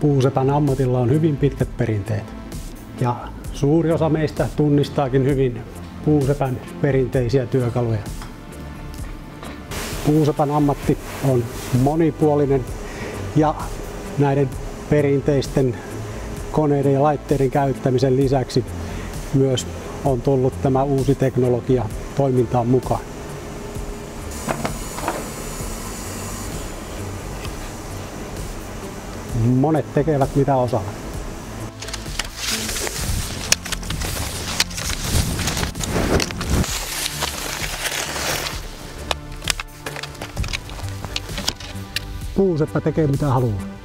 Puusepän ammatilla on hyvin pitkät perinteet ja suuri osa meistä tunnistaakin hyvin puusepän perinteisiä työkaluja. Puusepän ammatti on monipuolinen ja näiden perinteisten koneiden ja laitteiden käyttämisen lisäksi myös on tullut tämä uusi teknologia toimintaan mukaan. Monet tekevät mitä osaavat. Puuseppä tekee mitä haluaa.